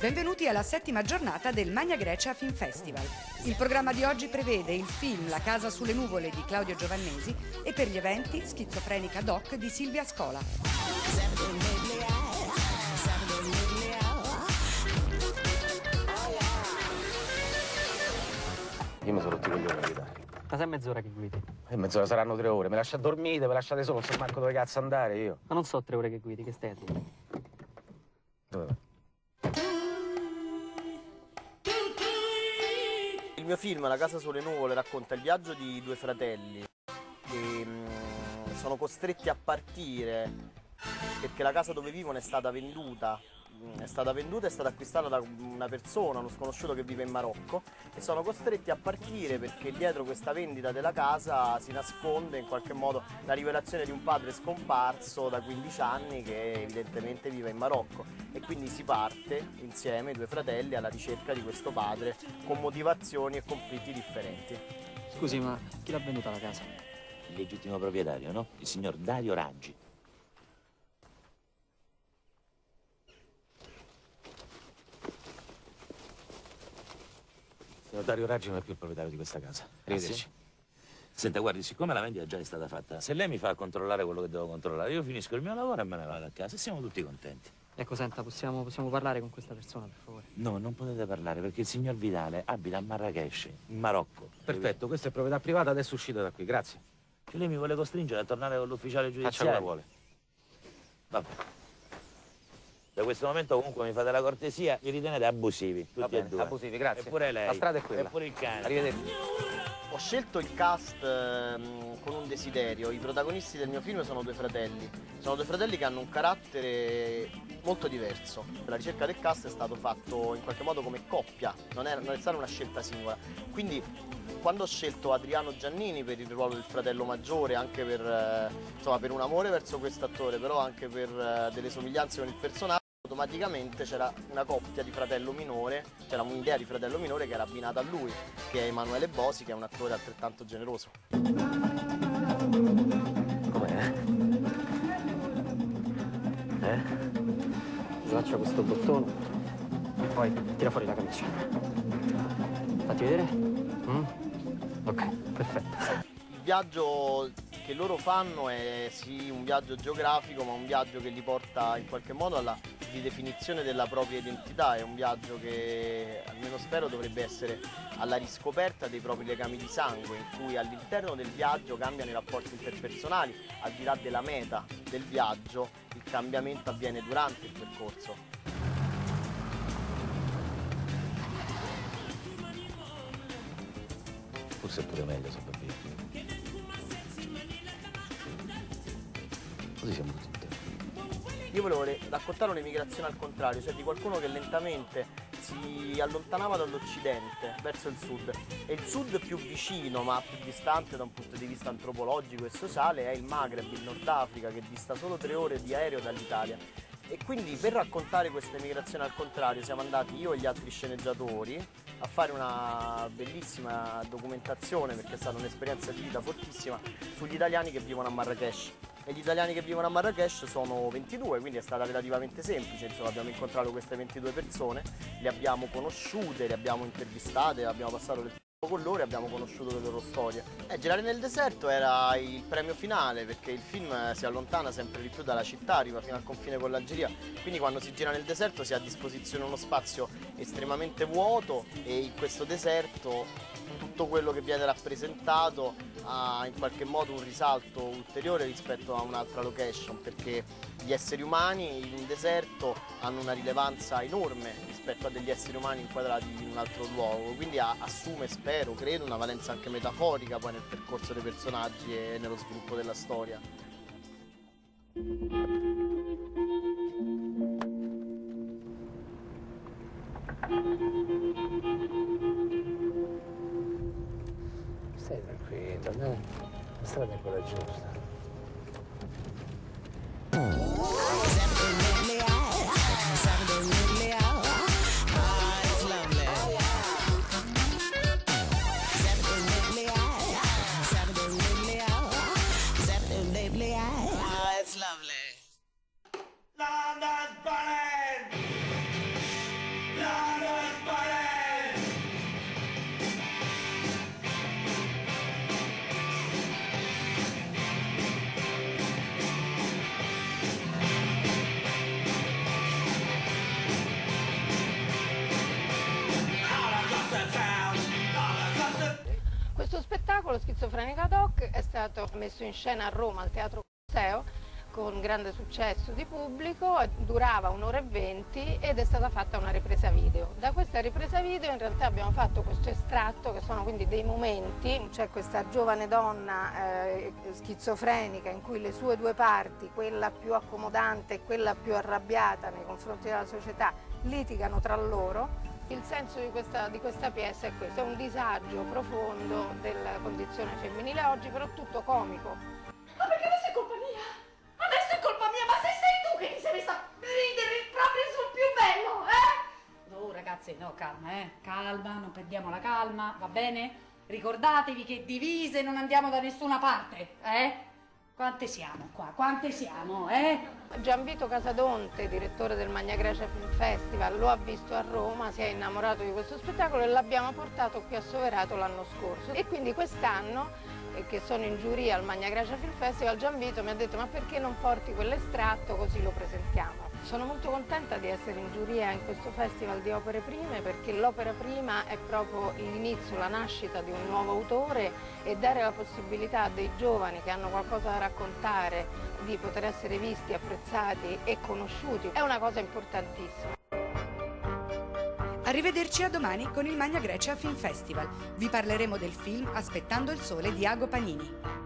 Benvenuti alla settima giornata del Magna Grecia Film Festival. Il programma di oggi prevede il film La casa sulle nuvole di Claudio Giovannesi e per gli eventi Schizofrenica Doc di Silvia Scola. Io mi sono rotto i coglioni a guidare. Ma sai mezz'ora che guidi? E mezz'ora saranno tre ore. Mi lascia dormire, mi lasciate solo, non so manco dove cazzo andare io. Ma non so tre ore che guidi, che stai a dire? Mio film La casa sulle nuvole racconta il viaggio di due fratelli che mm, sono costretti a partire perché la casa dove vivono è stata venduta. È stata venduta, è stata acquistata da una persona, uno sconosciuto che vive in Marocco e sono costretti a partire perché dietro questa vendita della casa si nasconde in qualche modo la rivelazione di un padre scomparso da 15 anni che evidentemente vive in Marocco e quindi si parte insieme, i due fratelli, alla ricerca di questo padre con motivazioni e conflitti differenti. Scusi, ma chi l'ha venduta la casa? Il legittimo proprietario, no? Il signor Dario Raggi. Signor Dario Raggi non è più il proprietario di questa casa. Arrivederci. sì? Senta, guardi, siccome la vendita già è stata fatta, se lei mi fa controllare quello che devo controllare, io finisco il mio lavoro e me ne vado a casa e siamo tutti contenti. Ecco, senta, possiamo, possiamo parlare con questa persona, per favore? No, non potete parlare perché il signor Vidale abita a Marrakesh, in Marocco. Perfetto, questa è proprietà privata, adesso uscite da qui, grazie. Che lei mi vuole costringere a tornare con l'ufficiale Faccia come giudiziario. vuole. Vabbè. Da questo momento comunque mi fate la cortesia, mi ritenete abusivi, tutti Va e bene, due. abusivi, grazie. Eppure lei. La strada è quella. Eppure il cane. Arrivederci. Ho scelto il cast ehm, con un desiderio. I protagonisti del mio film sono due fratelli. Sono due fratelli che hanno un carattere molto diverso. La ricerca del cast è stato fatto in qualche modo come coppia, non è, non è stata una scelta singola. Quindi quando ho scelto Adriano Giannini per il ruolo del fratello maggiore, anche per, eh, insomma, per un amore verso questo attore, però anche per eh, delle somiglianze con il personaggio, automaticamente c'era una coppia di fratello minore, c'era un'idea di fratello minore che era abbinata a lui, che è Emanuele Bosi, che è un attore altrettanto generoso. Com'è? Eh? Slaccia questo bottone, poi tira fuori la camicia. Fatti vedere? Mm? Ok, perfetto. Il viaggio che loro fanno è sì un viaggio geografico, ma un viaggio che li porta in qualche modo alla ridefinizione della propria identità, è un viaggio che almeno spero dovrebbe essere alla riscoperta dei propri legami di sangue, in cui all'interno del viaggio cambiano i rapporti interpersonali, al di là della meta del viaggio, il cambiamento avviene durante il percorso. Forse è pure meglio se. Così siamo tutti. Io volevo re- raccontare un'emigrazione al contrario, cioè di qualcuno che lentamente si allontanava dall'Occidente verso il sud e il sud più vicino ma più distante da un punto di vista antropologico e sociale è il Maghreb, il Nord Africa che dista solo tre ore di aereo dall'Italia. E quindi per raccontare questa emigrazione al contrario siamo andati io e gli altri sceneggiatori a fare una bellissima documentazione perché è stata un'esperienza di vita fortissima sugli italiani che vivono a Marrakesh. E gli italiani che vivono a Marrakesh sono 22, quindi è stata relativamente semplice, insomma abbiamo incontrato queste 22 persone, le abbiamo conosciute, le abbiamo intervistate, abbiamo passato tempo con loro abbiamo conosciuto le loro storie. E girare nel deserto era il premio finale perché il film si allontana sempre di più dalla città, arriva fino al confine con l'Algeria, quindi quando si gira nel deserto si ha a disposizione uno spazio estremamente vuoto e in questo deserto tutto quello che viene rappresentato ha in qualche modo un risalto ulteriore rispetto a un'altra location perché gli esseri umani in un deserto hanno una rilevanza enorme rispetto a degli esseri umani inquadrati in un altro luogo, quindi assume, spero, credo, una valenza anche metaforica poi nel percorso dei personaggi e nello sviluppo della storia. Stai tranquillo, dai. La strada è quella giusta. Stato messo in scena a Roma al Teatro Coliseo con grande successo di pubblico, durava un'ora e venti ed è stata fatta una ripresa video. Da questa ripresa video in realtà abbiamo fatto questo estratto che sono quindi dei momenti, c'è questa giovane donna eh, schizofrenica in cui le sue due parti, quella più accomodante e quella più arrabbiata nei confronti della società, litigano tra loro. Il senso di questa, di questa pièce è questo, è un disagio profondo della condizione femminile oggi, però tutto comico. Ma perché adesso è colpa mia? Adesso è colpa mia, ma se sei tu che mi sei messa a ridere proprio sul più bello, eh? No, ragazzi, no, calma, eh. Calma, non perdiamo la calma, va bene? Ricordatevi che divise non andiamo da nessuna parte, eh? Quante siamo qua? Quante siamo, eh? Gianvito Casadonte, direttore del Magna Grecia Film Festival, lo ha visto a Roma, si è innamorato di questo spettacolo e l'abbiamo portato qui a Soverato l'anno scorso. E quindi quest'anno, eh, che sono in giuria al Magna Grecia Film Festival, Gianvito mi ha detto ma perché non porti quell'estratto così lo presentiamo? Sono molto contenta di essere in giuria in questo festival di opere prime perché l'opera prima è proprio l'inizio, la nascita di un nuovo autore e dare la possibilità a dei giovani che hanno qualcosa da raccontare di poter essere visti, apprezzati e conosciuti è una cosa importantissima. Arrivederci a domani con il Magna Grecia Film Festival. Vi parleremo del film Aspettando il sole di Ago Panini.